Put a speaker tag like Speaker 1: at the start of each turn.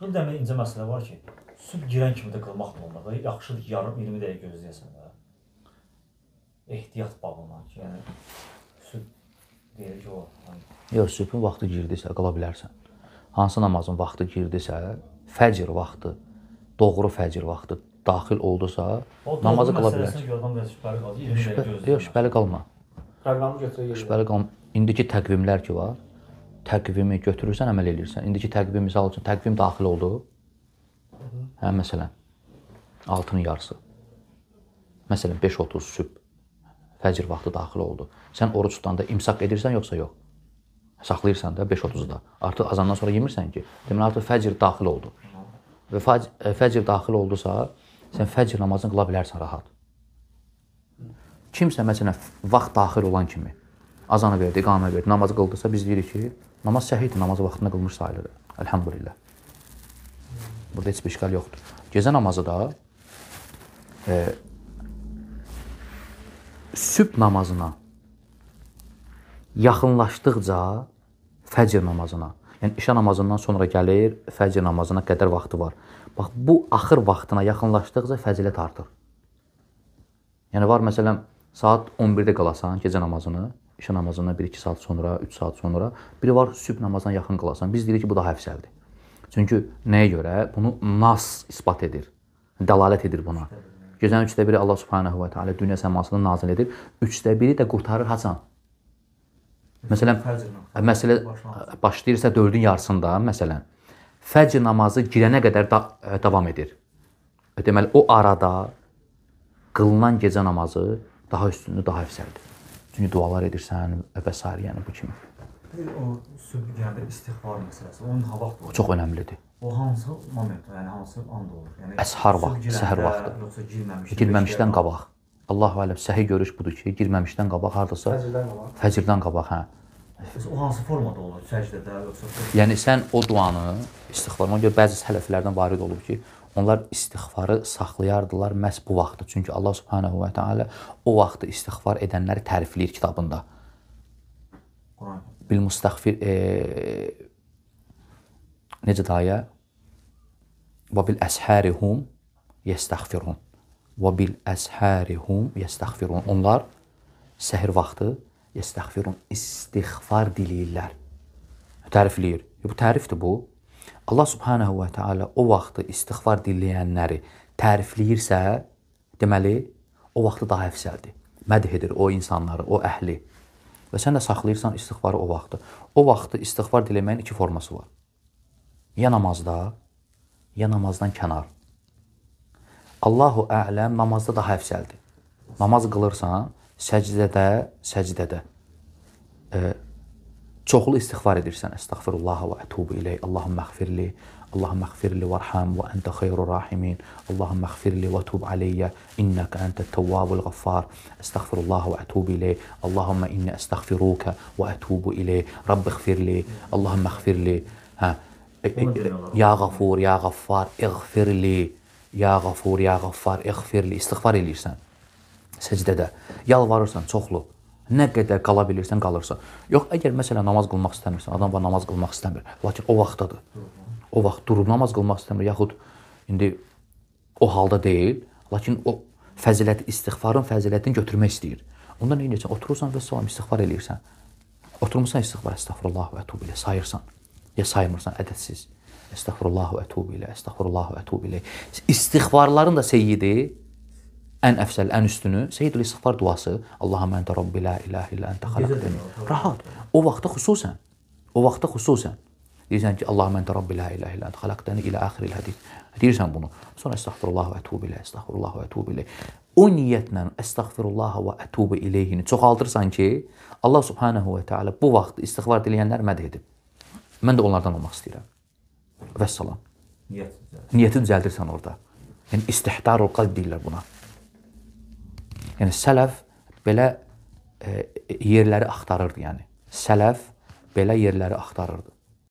Speaker 1: Bir də incə məsələ var ki, sübh girən kimi də qılmaq da olmaz. da. Yaxşıdır ki, yarım 20 dəqiqə gözləyəsən də. Ehtiyat bağından ki, yəni sübh deyir ki, o hani,
Speaker 2: Yox, sübhün vaxtı girdisə qıla bilərsən. Hansı namazın vaxtı girdisə, fəcr vaxtı, doğru fəcr vaxtı daxil oldusa,
Speaker 1: o
Speaker 2: namazı qıla bilərsən.
Speaker 1: gördən biraz şübhəli qaldı. 20 dəqiqə
Speaker 2: Şübhə,
Speaker 1: gözləyir.
Speaker 2: yox, şübhəli qalma.
Speaker 3: Proqramı götürür.
Speaker 2: Şübhəli qalma. İndiki təqvimlər ki var, təqvimi götürürsən, əməl edirsən. İndiki təqvim misal üçün təqvim daxil oldu. Hə, məsələn, 6-nın yarısı. Məsələn, 5:30 sübh fəcr vaxtı daxil oldu. Sən oruc tutanda imsak edirsən yoxsa yox? Saxlayırsan da 5:30-da. Artıq azandan sonra yemirsən ki. Deməli artıq fəcr daxil oldu. Və e, fəcr daxil oldusa, sən fəcr namazını qıla bilərsən rahat. Kimsə məsələn vaxt daxil olan kimi azanı verdi, iqamə verdi, namazı qıldısa biz deyirik ki, namaz səhihdir, namazı vaxtında qılmış sayılır. Elhamdülillah. Burada heç bir işgal yoxdur. Gecə namazı da e, sübh namazına yaxınlaşdıqca fəcr namazına, yəni işə namazından sonra gəlir, fəcr namazına qədər vaxtı var. Bax bu axır vaxtına yaxınlaşdıqca fəzilət artır. Yəni var məsələn saat 11-də qılasan gecə namazını, işə namazından 1-2 saat sonra, 3 saat sonra, biri var sübh namazına yaxın qılasan. Biz deyirik ki, bu daha əfsəldir. Çünki nəyə görə? Bunu nas isbat edir. Dəlalət edir buna. Gecənin üçdə biri Allah Subhanahu va Taala dünya səmasını nazil edir. Üçdə biri də qurtarır haçan? Məsələn,
Speaker 1: Fəcrlə.
Speaker 2: məsələ başlayırsa 4-ün yarısında, məsələn, fəcr namazı girənə qədər da, e, davam edir. E, Deməli o arada qılınan gecə namazı daha üstünlü, daha əfsəldir. Çünki dualar edirsən və s. yəni bu kimi.
Speaker 1: Bir o sübh girəndə istighfar məsələsi, onun ha vaxt
Speaker 2: O
Speaker 1: olur.
Speaker 2: çox önəmlidir.
Speaker 1: O hansı moment, yəni hansı anda olur? Yəni
Speaker 2: Əshar
Speaker 1: girəndə,
Speaker 2: səhər vaxtı.
Speaker 1: Yoxsa girməmişdən.
Speaker 2: Girməmişdən qabaq. Allahu aləm səhih görüş budur ki, girməmişdən qabaq hardasa
Speaker 3: Fəcrdən qabaq.
Speaker 2: fəcrdən qabaq, hə.
Speaker 1: O hansı formada olur? Səcdədə yoxsa
Speaker 2: Yəni sən o duanı istighfarına görə bəzi sələflərdən varid olub ki, onlar istighfarı saxlayardılar məhz bu vaxtda. Çünki Allah Subhanahu va Taala o vaxtı istighfar edənləri tərifləyir kitabında.
Speaker 1: Quran?
Speaker 2: Bil müstəğfir e, necə dayə? Və bil əsharihum yestəğfirun. Və bil əsharihum yestəğfirun. Onlar səhər vaxtı yestəğfirun istighfar diləyirlər. Tərifləyir. Bu tərifdir bu. Allah Subhanahu va Taala o vaxtı istighfar diləyənləri tərifləyirsə, deməli o vaxtı daha əfsəldir. Mədh edir o insanları, o əhli. Və sən də saxlayırsan istighfarı o vaxtı. O vaxtı istighfar diləməyin iki forması var. Ya namazda, ya namazdan kənar. Allahu ələm namazda daha əfsəldir. Namaz qılırsan, səcdədə, səcdədə e, çoxlu istighfar edirsən. Estağfirullah və ətubu ileyh. Allahumma ighfirli, Allahumma ighfirli varham və ente xeyrur rahimin. Allahumma ighfirli və tub aleyyə innaka entet tevvabul ghaffar. Estağfirullah və ətubu ileyh. Allahumma inni estağfiruka və ətubu ileyh. Rabbi ighfirli, Allahumma ighfirli. Hə. E, e,
Speaker 1: Onu demək olar.
Speaker 2: Ya Gafur, ya Gaffar, ighfirli. Ya Gafur, ya Gaffar, ighfirli. İstighfar eləyirsən səcdədə yalvarırsan çoxlu. Nə qədər qala bilirsən qalırsan. Yox, əgər məsələn namaz qılmaq istəmirsən, adam var namaz qılmaq istəmir, lakin o vaxtdadır. O vaxt durub namaz qılmaq istəmir, yaxud indi o halda deyil, lakin o fəziləti, istighfarın fəzilətini götürmək istəyir. Onda nə edirsən? Oturursan və salam istighfar eləyirsən. Oturmusan istighfar, estağfurullah və etub ilə sayırsan. Ya saymırsan ədədsiz. Estağfurullah və etub ilə, estağfurullah və etub ilə. İstighfarların da seyyidi ən əfsəl, ən üstünü Seyyidül İstighfar duası. Allahumma ente rabbi la ilahe illa ente xalaqtani. Rahat. O vaxtda xüsusən, o vaxtda xüsusən deyirsən ki, Allahumma ente rabbi la ilahe illa ente xalaqtani ilə axiril hədis. Deyirsən bunu. Sonra estağfurullah və etub ilə, estağfurullah və etub ilə. O niyyətlə estağfirullah və etub ileyhini çoxaldırsan ki, Allah subhanahu və taala bu vaxt istighfar diləyənlər mədh edib. Mən də onlardan olmaq istəyirəm. Vəssalam.
Speaker 1: Niyyət.
Speaker 2: Niyyəti düzəldirsən orada. Yəni istihdarul qalb deyirlər buna. Yəni sələf belə e, yerləri axtarırdı yəni. Sələf belə yerləri axtarırdı.